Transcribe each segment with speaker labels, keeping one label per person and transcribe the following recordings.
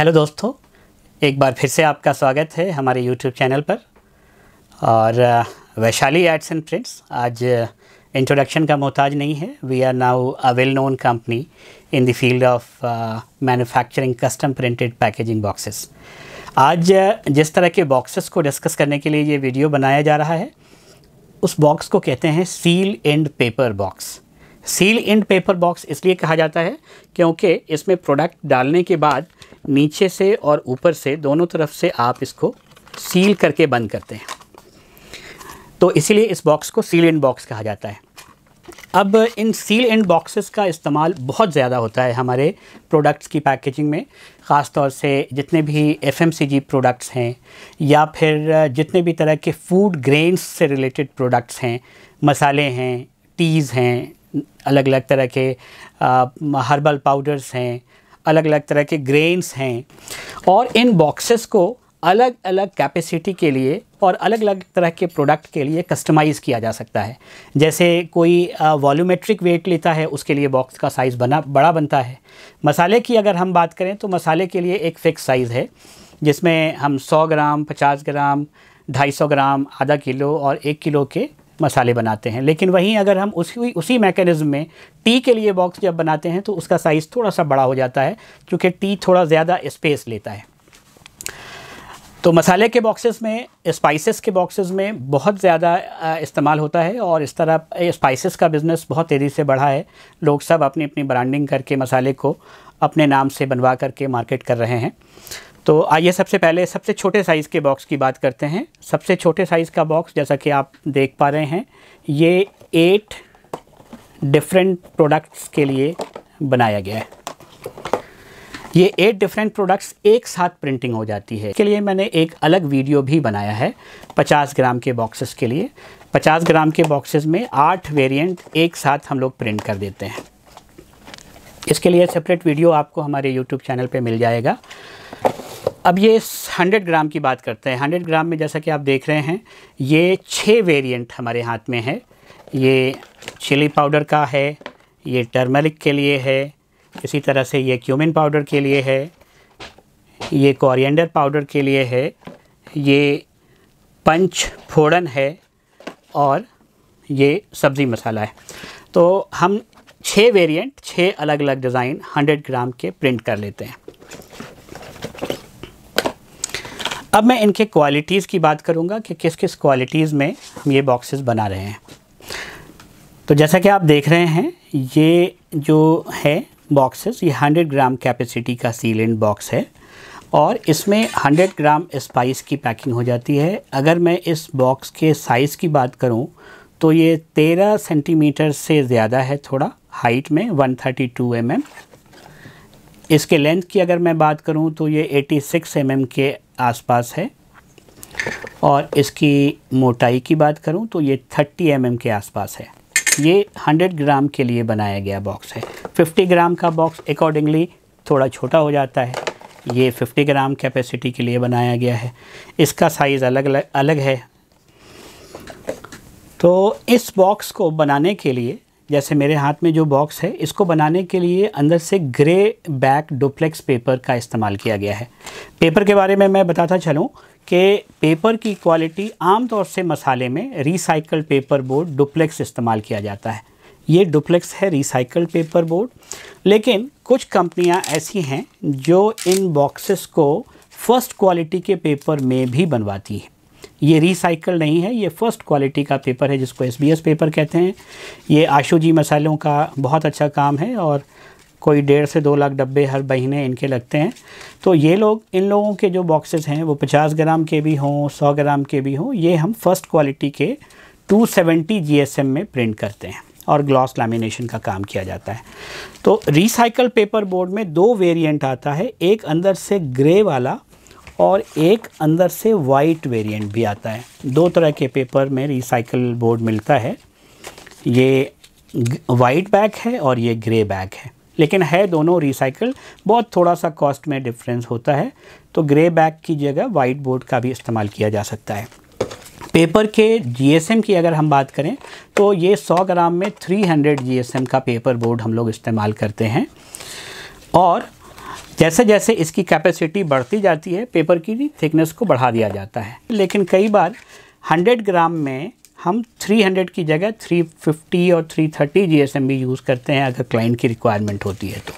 Speaker 1: Hello दोस्तों, एक बार फिर से आपका स्वागत है हमारे यूट्यूब चैनल पर। और वैशाली एड्स एंड प्रिंट्स, आज इंट्रोडक्शन का मोहताज नहीं है। We are now a well known company in the field of manufacturing custom printed packaging boxes आज जिस तरह के बॉक्सेस को डिस्कस करने के लिए ये वीडियो बनाया जा रहा है, उस बॉक्स को कहते हैं seal and paper box seal and paper box इसलिए कहा जाता है क्योंकि इसमें प्रोडक्ट डालने के बाद नीचे से और ऊपर से दोनों तरफ़ से आप इसको सील करके बंद करते हैं। तो इसीलिए इस बॉक्स को सील एंड बॉक्स कहा जाता है। अब इन सील एंड बॉक्सेस का इस्तेमाल बहुत ज़्यादा होता है हमारे प्रोडक्ट्स की पैकेजिंग में ख़ास तौर से जितने भी एफएमसीजी प्रोडक्ट्स हैं या फिर जितने भी तरह के फ़ूड ग्रेन्स से रिलेटेड प्रोडक्ट्स हैं, मसाले हैं टीज़ हैं अलग अलग तरह के हर्बल पाउडर्स हैं अलग अलग तरह के ग्रेन्स हैं और इन बॉक्सेस को अलग अलग कैपेसिटी के लिए और अलग अलग तरह के प्रोडक्ट के लिए कस्टमाइज़ किया जा सकता है। जैसे कोई वॉल्यूमेट्रिक वेट लेता है, उसके लिए बॉक्स का साइज़ बना, बड़ा बनता है। मसाले की अगर हम बात करें तो मसाले के लिए एक फ़िक्स साइज़ है, जिसमें हम 100 ग्राम 50 ग्राम 250 ग्राम, आधा किलो और एक किलो के मसाले बनाते हैं। लेकिन वहीं अगर हम उसी उसी मैकेनिज़्म में टी के लिए बॉक्स जब बनाते हैं तो उसका साइज़ थोड़ा सा बड़ा हो जाता है, क्योंकि टी थोड़ा ज़्यादा स्पेस लेता है। तो मसाले के बॉक्सेस में स्पाइसेस के बॉक्सेस में बहुत ज़्यादा इस्तेमाल होता है और इस तरह स्पाइसेस का बिज़नेस बहुत तेज़ी से बढ़ा है। लोग सब अपनी अपनी ब्रांडिंग करके मसाले को अपने नाम से बनवा करके मार्केट कर रहे हैं। तो आइए सबसे पहले सबसे छोटे साइज़ के बॉक्स की बात करते हैं। सबसे छोटे साइज़ का बॉक्स जैसा कि आप देख पा रहे हैं, ये एट डिफरेंट प्रोडक्ट्स के लिए बनाया गया है। ये एट डिफरेंट प्रोडक्ट्स एक साथ प्रिंटिंग हो जाती है। इसके लिए मैंने एक अलग वीडियो भी बनाया है 50 ग्राम के बॉक्सेस के लिए। 50 ग्राम के बॉक्सेस में आठ वेरिएंट एक साथ हम लोग प्रिंट कर देते हैं। इसके लिए सेपरेट वीडियो आपको हमारे यूट्यूब चैनल पे मिल जाएगा। अब ये 100 ग्राम की बात करते हैं। 100 ग्राम में जैसा कि आप देख रहे हैं, ये छः वेरिएंट हमारे हाथ में है। ये चिली पाउडर का है, ये टर्मरिक के लिए है, इसी तरह से ये क्यूमिन पाउडर के लिए है, ये कोरिएंडर पाउडर के लिए है, ये पंच फोड़न है और ये सब्ज़ी मसाला है। तो हम छः वेरिएंट छः अलग अलग डिज़ाइन 100 ग्राम के प्रिंट कर लेते हैं। अब मैं इनके क्वालिटीज़ की बात करूँगा कि किस किस क्वालिटीज़ में हम ये बॉक्सेस बना रहे हैं। तो जैसा कि आप देख रहे हैं, ये जो है बॉक्सेस ये 100 ग्राम कैपेसिटी का सीलेंट बॉक्स है और इसमें 100 ग्राम स्पाइस की पैकिंग हो जाती है। अगर मैं इस बॉक्स के साइज़ की बात करूँ तो ये 13 सेंटीमीटर से ज़्यादा है थोड़ा हाइट में 132 टू mm इसके लेंथ की अगर मैं बात करूँ तो ये 86 सिक्स mm के आसपास है। और इसकी मोटाई की बात करूँ तो ये 30 mm के आसपास है। ये 100 ग्राम के लिए बनाया गया बॉक्स है। 50 ग्राम का बॉक्स अकॉर्डिंगली थोड़ा छोटा हो जाता है। ये 50 ग्राम कैपेसिटी के लिए बनाया गया है। इसका साइज़ अलग अलग अलग है। तो इस बॉक्स को बनाने के लिए जैसे मेरे हाथ में जो बॉक्स है, इसको बनाने के लिए अंदर से ग्रे बैक डुप्लेक्स पेपर का इस्तेमाल किया गया है। पेपर के बारे में मैं बताता चलूँ कि पेपर की क्वालिटी आम तौर से मसाले में रिसाइकल्ड पेपर बोर्ड डुप्लेक्स इस्तेमाल किया जाता है। ये डुप्लेक्स है रिसाइकल्ड पेपर बोर्ड लेकिन कुछ कंपनियाँ ऐसी हैं जो इन बॉक्सेस को फ़र्स्ट क्वालिटी के पेपर में भी बनवाती है। ये रिसाइकल नहीं है, ये फ़र्स्ट क्वालिटी का पेपर है जिसको एसबीएस पेपर कहते हैं। ये आशू जी मसालों का बहुत अच्छा काम है और कोई डेढ़ से दो लाख डब्बे हर महीने इनके लगते हैं। तो ये लोग, इन लोगों के जो बॉक्सेस हैं, वो 50 ग्राम के भी हों 100 ग्राम के भी हों, ये हम फ़र्स्ट क्वालिटी के 270 जीएसएम में प्रिंट करते हैं और ग्लॉस लैमिनेशन का काम किया जाता है। तो रिसाइकल पेपर बोर्ड में दो वेरिएंट आता है, एक अंदर से ग्रे वाला और एक अंदर से वाइट वेरिएंट भी आता है। दो तरह के पेपर में रिसाइकल बोर्ड मिलता है। ये वाइट बैग है और ये ग्रे बैग है। लेकिन है दोनों रिसाइकल बहुत थोड़ा सा कॉस्ट में डिफरेंस होता है। तो ग्रे बैग की जगह वाइट बोर्ड का भी इस्तेमाल किया जा सकता है। पेपर के जीएसएम की अगर हम बात करें तो ये 100 ग्राम में 300 जीएसएम का पेपर बोर्ड हम लोग इस्तेमाल करते हैं। और जैसे जैसे इसकी कैपेसिटी बढ़ती जाती है पेपर की थिकनेस को बढ़ा दिया जाता है। लेकिन कई बार 100 ग्राम में हम 300 की जगह 350 और 330 जीएसएम भी यूज़ करते हैं अगर क्लाइंट की रिक्वायरमेंट होती है तो।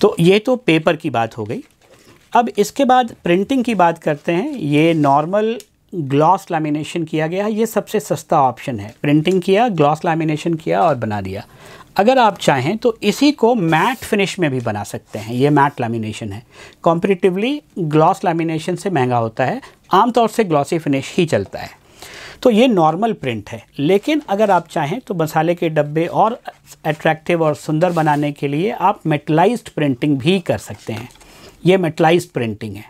Speaker 1: तो ये तो पेपर की बात हो गई। अब इसके बाद प्रिंटिंग की बात करते हैं। ये नॉर्मल ग्लॉस लैमिनेशन किया गया। है ये सबसे सस्ता ऑप्शन है। प्रिंटिंग किया ग्लॉस लैमिनेशन किया और बना दिया। अगर आप चाहें तो इसी को मैट फिनिश में भी बना सकते हैं। ये मैट लैमिनेशन है। कॉम्पिटिटिवली ग्लॉस लैमिनेशन से महँगा होता है। आमतौर से ग्लॉसी फिनिश ही चलता है। तो ये नॉर्मल प्रिंट है। लेकिन अगर आप चाहें तो मसाले के डब्बे और अट्रैक्टिव और सुंदर बनाने के लिए आप मेटलाइज्ड प्रिंटिंग भी कर सकते हैं। ये मेटलाइज्ड प्रिंटिंग है।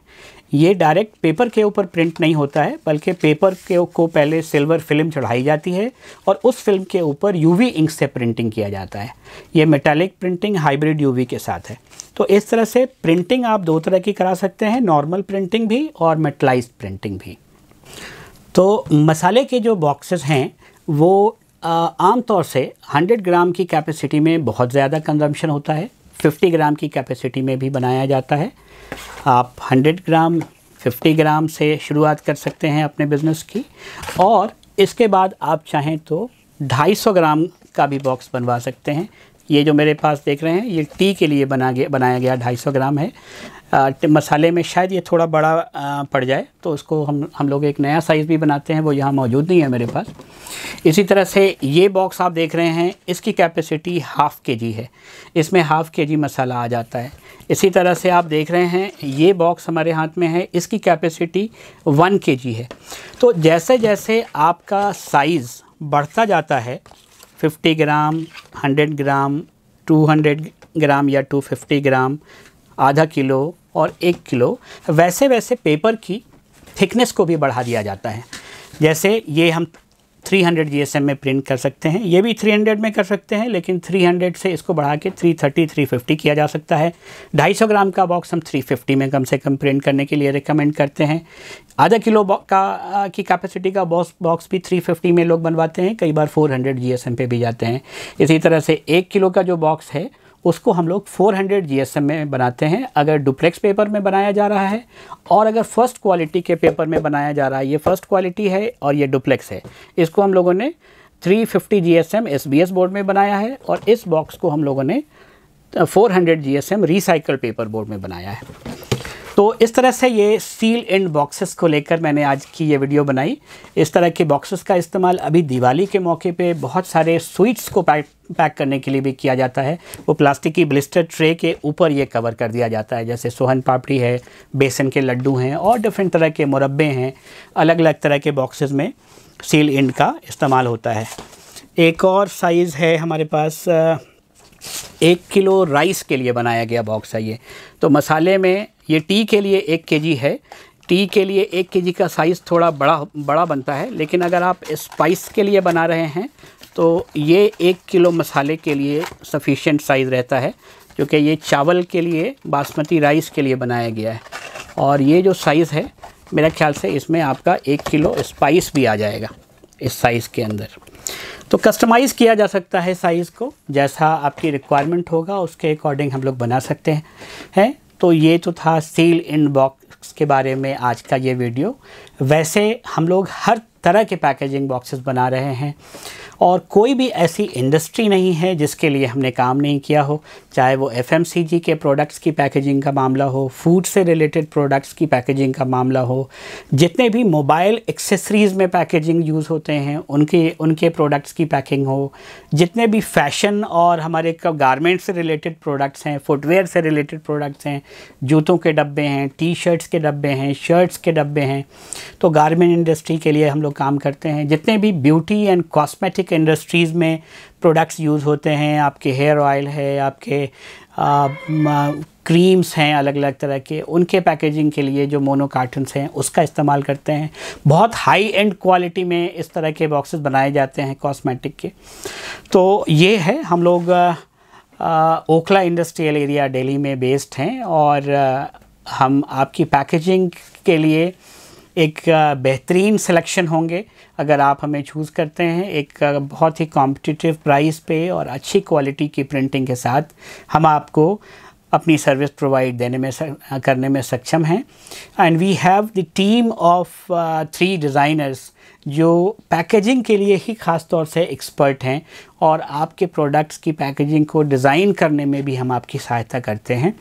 Speaker 1: ये डायरेक्ट पेपर के ऊपर प्रिंट नहीं होता है, बल्कि पेपर के को पहले सिल्वर फ़िल्म चढ़ाई जाती है और उस फ़िल्म के ऊपर यूवी इंक से प्रिंटिंग किया जाता है। ये मेटालिक प्रिंटिंग हाइब्रिड यूवी के साथ है। तो इस तरह से प्रिंटिंग आप दो तरह की करा सकते हैं नॉर्मल प्रिंटिंग भी और मेटलाइज प्रिंटिंग भी। तो मसाले के जो बॉक्सेस हैं, वो आमतौर से 100 ग्राम की कैपेसिटी में बहुत ज़्यादा कंजम्पशन होता है 50 ग्राम की कैपेसिटी में भी बनाया जाता है। आप 100 ग्राम 50 ग्राम से शुरुआत कर सकते हैं अपने बिज़नेस की। और इसके बाद आप चाहें तो 250 ग्राम का भी बॉक्स बनवा सकते हैं। ये जो मेरे पास देख रहे हैं ये टी के लिए बना गया बनाया गया 250 ग्राम है। आ, मसाले में शायद ये थोड़ा बड़ा पड़ जाए तो उसको हम हम लोग एक नया साइज़ भी बनाते हैं वो यहाँ मौजूद नहीं है मेरे पास। इसी तरह से ये बॉक्स आप देख रहे हैं इसकी कैपेसिटी हाफ़ के जी है। इसमें हाफ़ के जी मसाला आ जाता है। इसी तरह से आप देख रहे हैं ये बॉक्स हमारे हाथ में है इसकी कैपेसिटी वन के जी है। तो जैसे जैसे आपका साइज़ बढ़ता जाता है 50 ग्राम 100 ग्राम 200 ग्राम या 250 ग्राम, आधा किलो और एक किलो वैसे वैसे पेपर की थिकनेस को भी बढ़ा दिया जाता है। जैसे ये हम 300 जीएसएम में प्रिंट कर सकते हैं। ये भी 300 में कर सकते हैं, लेकिन 300 से इसको बढ़ा के 330 350 किया जा सकता है। 250 ग्राम का बॉक्स हम 350 में कम से कम प्रिंट करने के लिए रिकमेंड करते हैं। आधा किलो का की कैपेसिटी का बॉक्स बॉक्स भी 350 में लोग बनवाते हैं। कई बार 400 जीएसएम पे भी जाते हैं। इसी तरह से एक किलो का जो बॉक्स है उसको हम लोग 400 जीएसएम में बनाते हैं। अगर डुप्लेक्स पेपर में बनाया जा रहा है और अगर फ़र्स्ट क्वालिटी के पेपर में बनाया जा रहा है, ये फ़र्स्ट क्वालिटी है और ये डुप्लेक्स है। इसको हम लोगों ने 350 फिफ्टी जी एस बोर्ड में बनाया है और इस बॉक्स को हम लोगों ने 400 जीएसएम रिसाइकल पेपर बोर्ड में बनाया है। तो इस तरह से ये सील एंड बॉक्सेस को लेकर मैंने आज की ये वीडियो बनाई। इस तरह के बॉक्सेस का इस्तेमाल अभी दिवाली के मौके पे बहुत सारे स्वीट्स को पैक पैक करने के लिए भी किया जाता है। वो प्लास्टिक की ब्लिस्टर ट्रे के ऊपर ये कवर कर दिया जाता है। जैसे सोहन पापड़ी है, बेसन के लड्डू हैं और डिफरेंट तरह के मुरब्बे हैं अलग अलग तरह के बॉक्सेस में सील इंड का इस्तेमाल होता है। एक और साइज़ है हमारे पास एक किलो राइस के लिए बनाया गया बॉक्स है ये। तो मसाले में ये टी के लिए एक के है। टी के लिए एक के का साइज़ थोड़ा बड़ा बड़ा बनता है, लेकिन अगर आप स्पाइस के लिए बना रहे हैं तो ये एक किलो मसाले के लिए सफिशेंट साइज़ रहता है क्योंकि ये चावल के लिए, बासमती राइस के लिए बनाया गया है। और ये जो साइज़ है, मेरा ख्याल से इसमें आपका एक किलो स्पाइस भी आ जाएगा, इस साइज़ के अंदर। तो कस्टमाइज़ किया जा सकता है साइज़ को, जैसा आपकी रिक्वायरमेंट होगा, उसके अकॉर्डिंग हम लोग बना सकते हैं। हैं? तो ये तो था सील इन बॉक्स के बारे में आज का ये वीडियो वैसे हम लोग हर तरह के पैकेजिंग बॉक्सेस बना रहे हैं। और कोई भी ऐसी इंडस्ट्री नहीं है जिसके लिए हमने काम नहीं किया हो, चाहे वो एफएमसीजी के प्रोडक्ट्स की पैकेजिंग का मामला हो फ़ूड से रिलेटेड प्रोडक्ट्स की पैकेजिंग का मामला हो, जितने भी मोबाइल एक्सेसरीज़ में पैकेजिंग यूज़ होते हैं, उनके उनके प्रोडक्ट्स की पैकिंग हो, जितने भी फ़ैशन और हमारे गारमेंट से रिलेटेड प्रोडक्ट्स हैं फुटवेयर से रिलेटेड प्रोडक्ट्स हैं, जूतों के डब्बे हैं टी शर्ट्स के डब्बे हैं शर्ट्स के डब्बे हैं तो गारमेंट इंडस्ट्री के लिए हम लोग काम करते हैं। जितने भी ब्यूटी एंड कॉस्मेटिक इंडस्ट्रीज़ में प्रोडक्ट्स यूज़ होते हैं आपके हेयर ऑयल है आपके क्रीम्स हैं अलग अलग तरह के उनके पैकेजिंग के लिए जो मोनो कार्टन्स हैं उसका इस्तेमाल करते हैं। बहुत हाई एंड क्वालिटी में इस तरह के बॉक्सेस बनाए जाते हैं कॉस्मेटिक के। तो ये है हम लोग ओखला इंडस्ट्रियल एरिया दिल्ली में बेस्ड हैं और आ, हम आपकी पैकेजिंग के लिए एक बेहतरीन सिलेक्शन होंगे। अगर आप हमें चूज़ करते हैं, एक बहुत ही कॉम्पिटिटिव प्राइस पे और अच्छी क्वालिटी की प्रिंटिंग के साथ हम आपको अपनी सर्विस प्रोवाइड देने में करने में सक्षम हैं। And we have the team of three designers जो पैकेजिंग के लिए ही ख़ास तौर से एक्सपर्ट हैं और आपके प्रोडक्ट्स की पैकेजिंग को डिज़ाइन करने में भी हम आपकी सहायता करते हैं।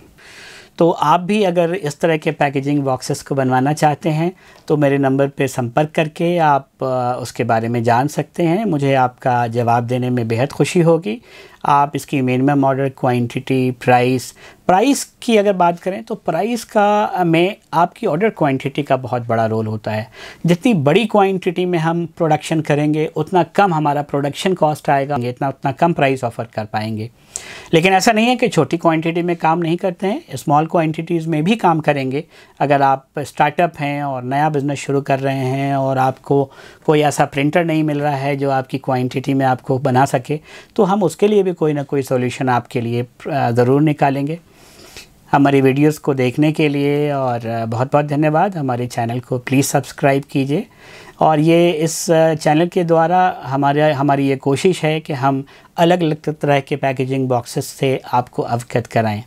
Speaker 1: तो आप भी अगर इस तरह के पैकेजिंग बॉक्सेस को बनवाना चाहते हैं तो मेरे नंबर पर संपर्क करके आप उसके बारे में जान सकते हैं। मुझे आपका जवाब देने में बेहद खुशी होगी। आप इसकी minimum order quantity price price की अगर बात करें तो प्राइस का में आपकी ऑर्डर क्वांटिटी का बहुत बड़ा रोल होता है। जितनी बड़ी क्वांटिटी में हम प्रोडक्शन करेंगे, उतना कम हमारा प्रोडक्शन कॉस्ट आएगा, इतना, उतना कम प्राइस ऑफ़र कर पाएँगे। लेकिन ऐसा नहीं है कि छोटी क्वांटिटी में काम नहीं करते हैं स्मॉल क्वांटिटीज़ में भी काम करेंगे। अगर आप स्टार्टअप हैं और नया बिज़नेस शुरू कर रहे हैं और आपको कोई ऐसा प्रिंटर नहीं मिल रहा है जो आपकी क्वांटिटी में आपको बना सके तो हम उसके लिए भी कोई ना कोई सोल्यूशन आपके लिए ज़रूर निकालेंगे। हमारी वीडियोस को देखने के लिए और बहुत बहुत धन्यवाद। हमारे चैनल को प्लीज़ सब्सक्राइब कीजिए। और ये इस चैनल के द्वारा हमारे, हमारी ये कोशिश है कि हम अलग अलग तरह के पैकेजिंग बॉक्सेस से आपको अवगत कराएँ।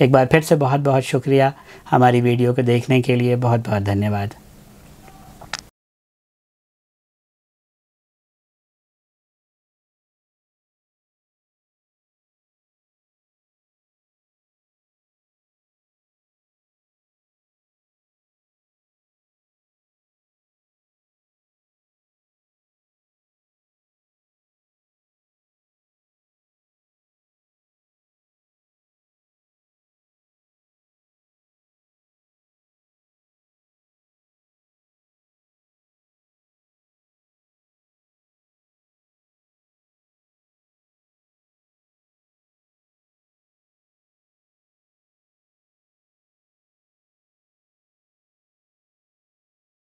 Speaker 1: एक बार फिर से बहुत बहुत शुक्रिया हमारी वीडियो को देखने के लिए। बहुत बहुत धन्यवाद।